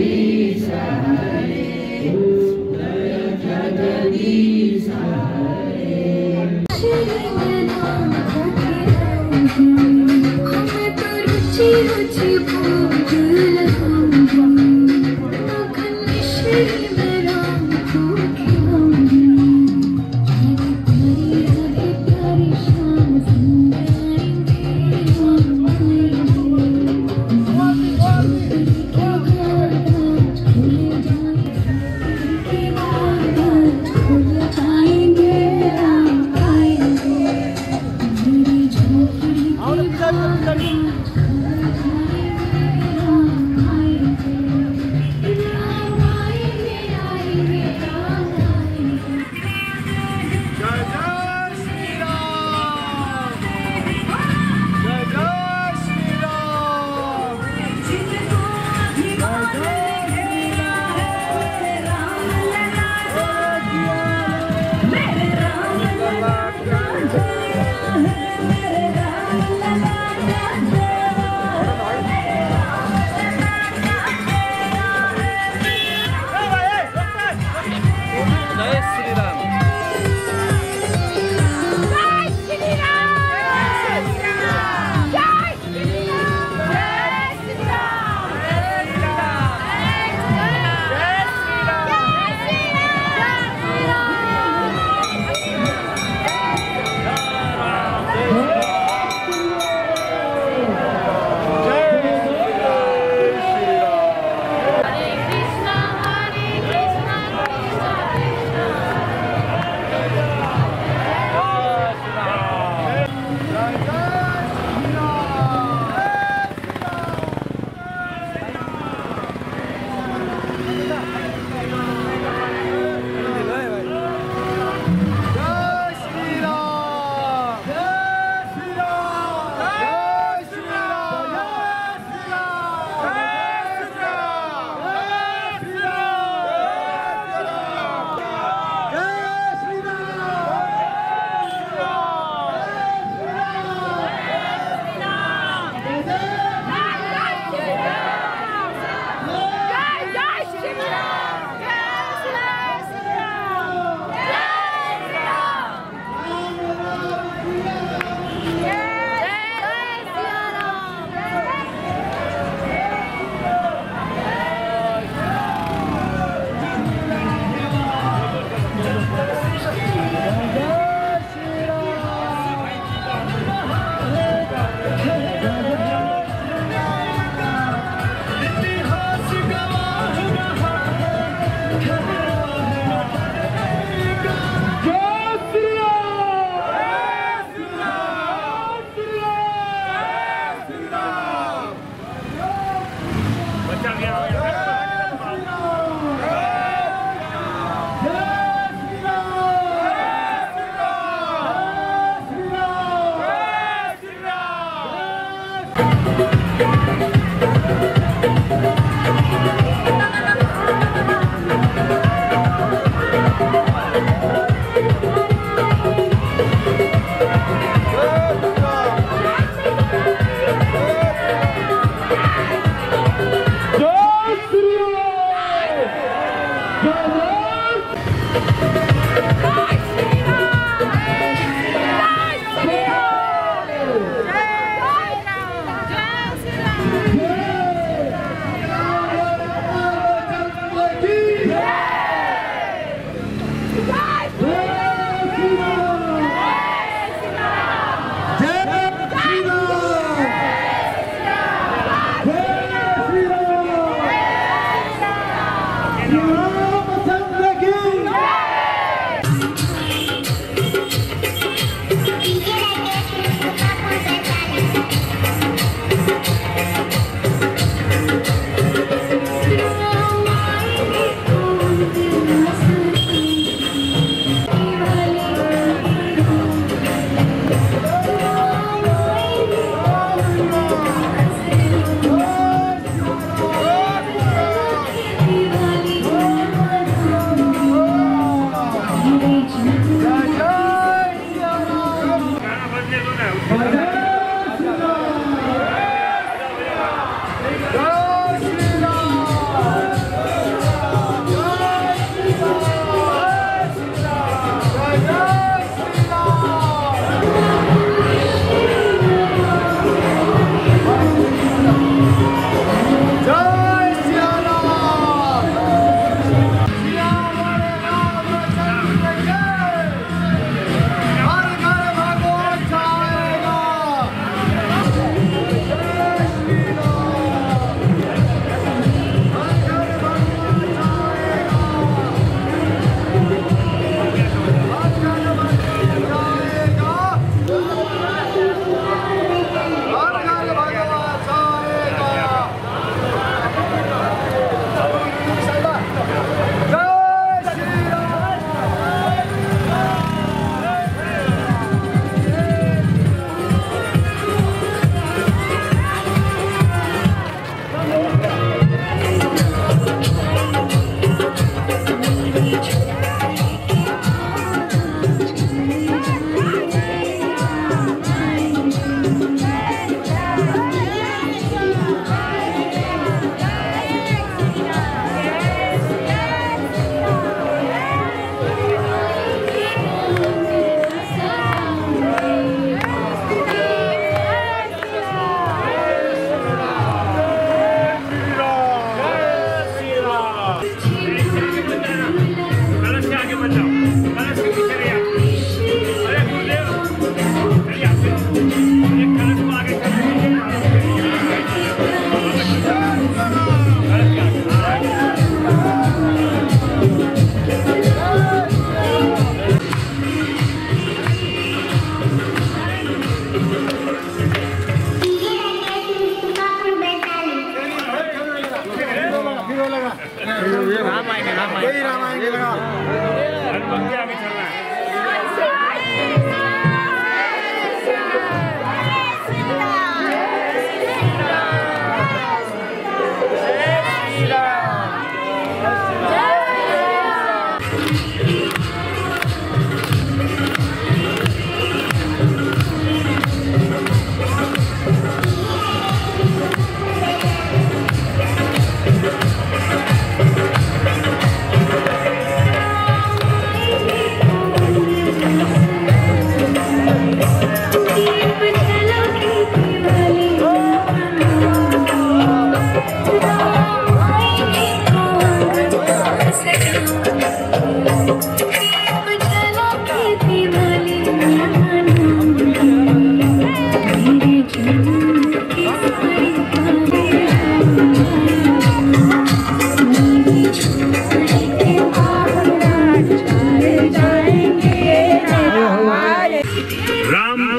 Krishna Hare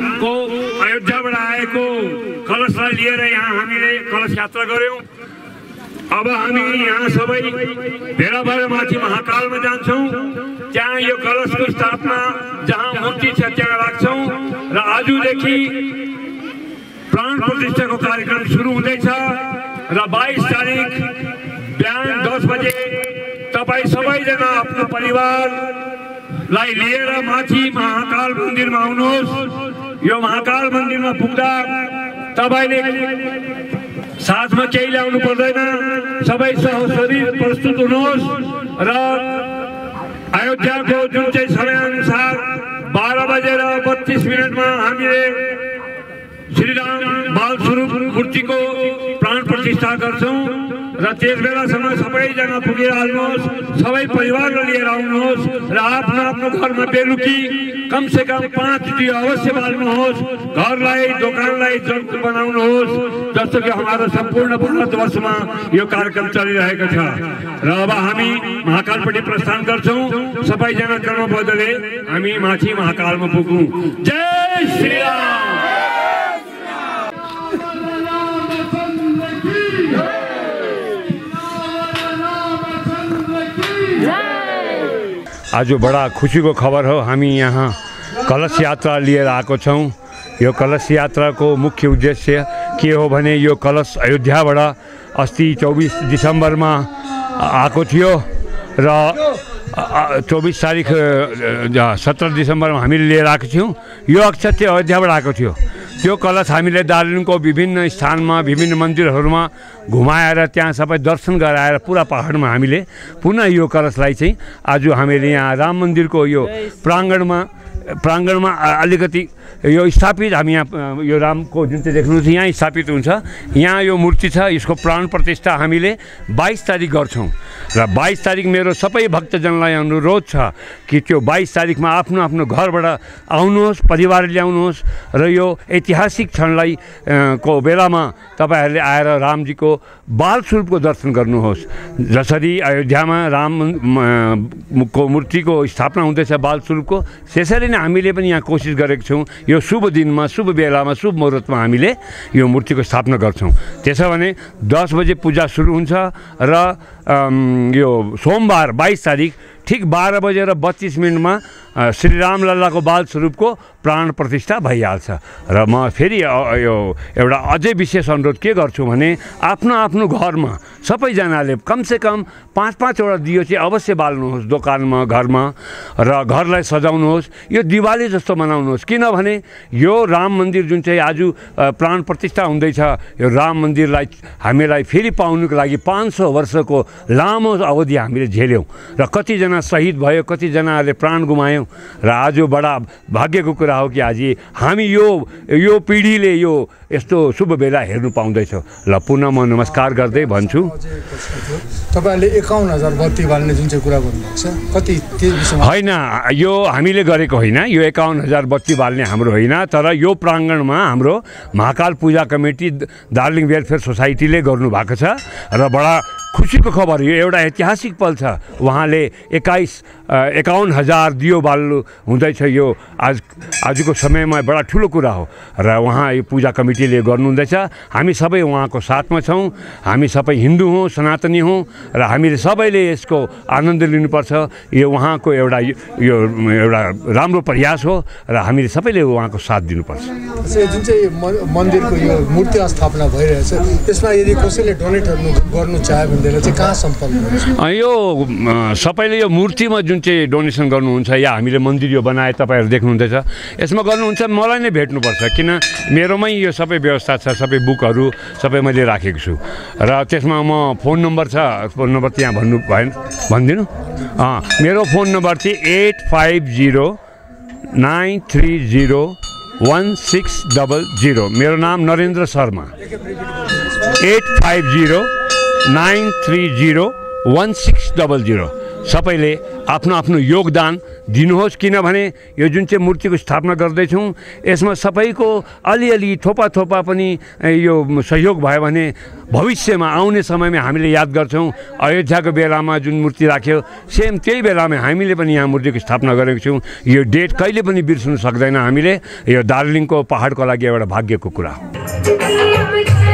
रामको अयोध्याबाट आएको कलशलाई लिएर यहाँ हामीले कलश यात्रा गऱ्यौँ। अब हामी यहाँ सबै भेला भएर माथि महाकालमा जान्छौँ। त्यहाँ यो कलशको स्थापना जहाँ मूर्ति छ त्यहाँ राख्छौँ र आजदेखि प्राण प्रतिष्ठाको कार्यक्रम सुरु हुँदैछ र बाइस तारिक बिहान दस बजे तपाईँ सबैजना आफ्नो परिवारलाई लिएर माथि महाकाल मन्दिरमा आउनुहोस्। यो महाकाल मन्दिरमा पुग्दा तपाईँले साथमा केही ल्याउनु पर्दैन। सबै शरीर प्रस्तुत हुनुहोस् र अयोध्याको जुन चाहिँ समयअनुसार बाह्र बजेर बत्तिस मिनटमा हामीले श्रीराम बाल स्वरूप मूर्तिको प्राण प्रतिष्ठा गर्छौँ। र त्यस बेलासम्म सबैजना पुगिहाल्नुहोस् सबै परिवारलाई लिएर आउनुहोस् र आफ्नो आफ्नो घरमा बेलुकी कम से कम पाँच दियो अवश्य बाल्नुहोस्। घरलाई दोकानलाई जन्त बनाउनुहोस्। जस्तो कि हाम्रो सम्पूर्ण भारतवर्षमा यो कार्यक्रम चलिरहेको छ। र अब हामी महाकालपट्टि प्रस्थान गर्छौँ। सबैजना क्रमबद्धले हामी माथि महाकालमा पुगौँ। जय श्रीराम आज बडा खुसीको खबर हो हामी यहाँ कलश यात्रा लिएर आएको छौँ। यो कलश यात्राको मुख्य उद्देश्य के हो भने यो कलश अयोध्याबाट अस्ति चौबिस दिसम्बरमा आएको थियो र चौबिस तारिक सत्र दिसम्बरमा हामीले लिएर आएको थियौँ। यो अक्षर चाहिँ अयोध्याबाट आएको थियो। त्यो कलश हामीले दार्जिलिङको विभिन्न स्थानमा विभिन्न मन्दिरहरूमा घुमाएर त्यहाँ सबै दर्शन गराएर पुरा पाहाडमा हामीले पुनः यो कलशलाई चाहिँ आज हामीले यहाँ राम मन्दिरको यो प्राङ्गणमा प्राङ्गणमा अलिकति यो स्थापित हामी यहाँ यो रामको जुन चाहिँ देख्नुहुन्छ यहाँ स्थापित हुन्छ। यहाँ यो मूर्ति छ यसको प्राण प्रतिष्ठा हामीले बाइस तारिक गर्छौँ। र बाइस तारिक मेरो सबै भक्तजनलाई अनुरोध छ कि त्यो बाइस तारिकमा आफ्नो आफ्नो घरबाट आउनुहोस् परिवार ल्याउनुहोस् र यो ऐतिहासिक क्षणलाई को बेलामा तपाईँहरूले आएर रामजीको बाल स्वरूपको दर्शन गर्नुहोस्। जसरी अयोध्यामा राम को मूर्तिको स्थापना हुँदैछ बाल स्वरूपको त्यसरी नै हामीले पनि यहाँ कोसिस गरेको छौँ यो शुभ दिनमा शुभ बेलामा शुभ मुहुर्तमा हामीले यो मूर्तिको स्थापना गर्छौँ। त्यसो भने दस बजे पूजा सुरु हुन्छ र यो सोमबार बाइस तारिक ठिक बाह्र बजेर बत्तिस मिनटमा श्रीराम लल्लाको बाल स्वरूपको प्राण प्रतिष्ठा भइहाल्छ। र म फेरि यो एउटा अझै विशेष अनुरोध के गर्छु भने आफ्नो आफ्नो घरमा सबैजनाले कमसेकम पाँच पाँचवटा दियो चाहिँ अवश्य बाल्नुहोस् दोकानमा घरमा र घरलाई सजाउनुहोस्। यो दिवाली जस्तो मनाउनुहोस्। किनभने यो राम मन्दिर जुन चाहिँ आज प्राण प्रतिष्ठा हुँदैछ यो राम मन्दिरलाई हामीलाई फेरि पाउनुको लागि पाँच सौ वर्षको लामो अवधि हामीले झेल्यौँ। र कतिजना शहीद भयो कतिजनाले प्राण गुमायौँ। र आज बडा भाग्यको कुरा हो कि आज हामी यो यो पिँढीले यो यस्तो शुभ बेला हेर्नु पाउँदैछौँ। ल पुनः म नमस्कार गर्दै भन्छु। तपाईँहरूले एकाउन्न हजार बत्ती बाल्ने जुन चाहिँ कुरा गर्नुभएको छ कति होइन यो हामीले गरेको होइन यो एकाउन्न हजार बत्ती बाल्ने हाम्रो होइन तर यो प्राङ्गणमा हाम्रो महाकाल पूजा कमिटी दार्जिलिङ वेलफेयर सोसाइटीले गर्नुभएको छ र बडा खुसीको खबर यो एउटा ऐतिहासिक पल छ। उहाँले एक्काइस एकाउन्न हजार दियो बाल्नु हुँदैछ यो। आज आजको समयमा बडा ठुलो कुरा हो। र उहाँ यो पूजा कमिटीले गर्नुहुँदैछ। हामी सबै उहाँको साथमा छौँ। हामी सबै हिन्दू हौँ सनातनी हौँ र हामीले सबैले यसको आनन्द लिनुपर्छ। यो उहाँको एउटा यो एउटा राम्रो प्रयास हो र हामीले सबैले उहाँको साथ दिनुपर्छ। जुन चाहिँ मन्दिरको यो मूर्ति स्थापना भइरहेछ त्यसमा यदि कसैले डोनेटहरू गर्नु चाह्यो चाहिँ कहाँ सम्पर्क यो सबैले यो मूर्तिमा जुन चाहिँ डोनेसन गर्नुहुन्छ या हामीले मन्दिर यो बनाए तपाईँहरू देख्नुहुँदैछ। यसमा गर्नुहुन्छ मलाई नै भेट्नुपर्छ किन मेरोमै यो सबै व्यवस्था छ सबै बुकहरू सबै मैले राखेको छु। र त्यसमा म फोन नम्बर छ फोन नम्बर त्यहाँ भन्नु भएन भनिदिनु? मेरो फोन नम्बर चाहिँ eight five zero nine three zero one six double zero. मेरो नाम Narendra Sharma. Eight five zero nine three zero one six double zero सबैले आफ्नो आफ्नो योगदान दिनुहोस् किनभने यो जुन चाहिँ मूर्तिको स्थापना गर्दैछौँ यसमा सबैको अलिअलि थोपा थोपा पनि यो सहयोग भयो भने भविष्यमा आउने समयमा हामीले याद गर्छौँ अयोध्याको बेलामा जुन मूर्ति राख्यो सेम त्यही बेलामा हामीले पनि यहाँ मूर्तिको स्थापना गरेको छौँ यो डेट कहिले पनि बिर्सनु सक्दैन हामीले यो दार्जिलिङको पहाडको लागि एउटा भाग्यको कुरा हो.